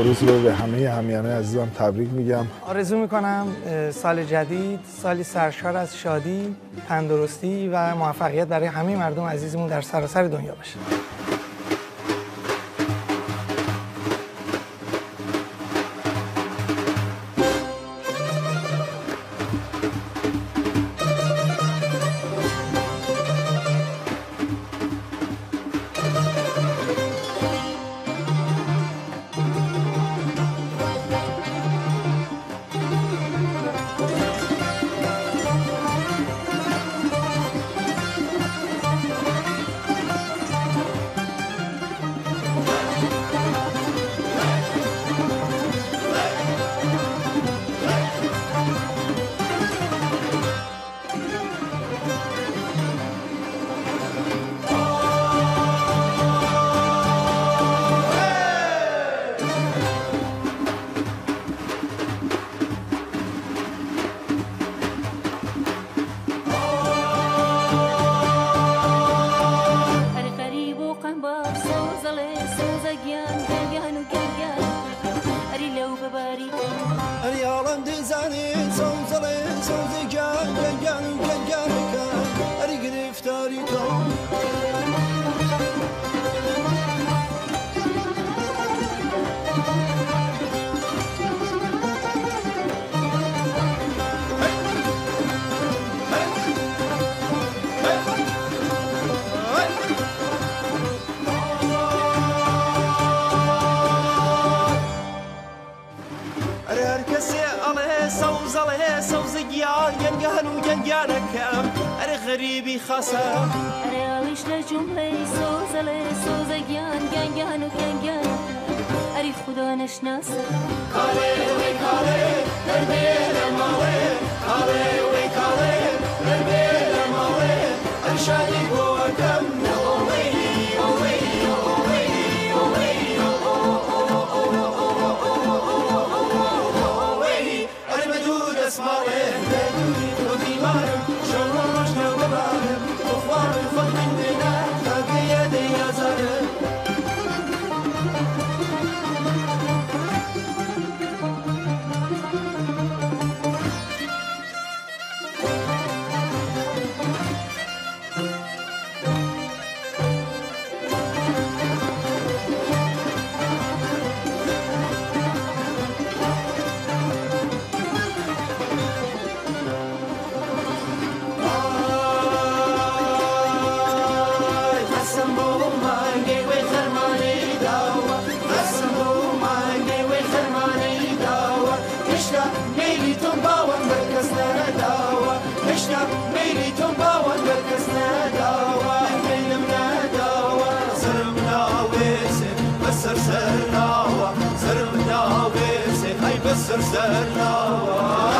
نوروز رو به همه هم‌میهنان عزیزم تبریک میگم. آرزو می‌کنم سال جدید سالی سرشار از شادی تندرستی و موفقیت برای همه مردم عزیزمون در سراسر دنیا باشه. سوزل هي سوزي يا ينقهن وينقانك خاصة. أرياليش لجملة سوزة لسوزة جان جان جان وكان جان أري خدا نشناسة كالي وي كالي تربية مالي كالي وي كالي تربية مالي أرشادي بوا كم نغوي أوي أوي أوي أري بدود اسمالي بدودي بسر سرناوة أحمد الصوزي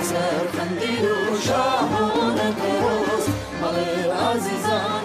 نسرخندی و شاهون کروز مال عزیزان